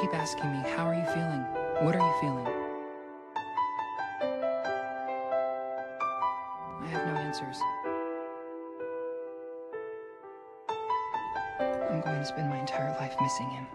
keep asking me, how are you feeling? What are you feeling? I have no answers. I'm going to spend my entire life missing him.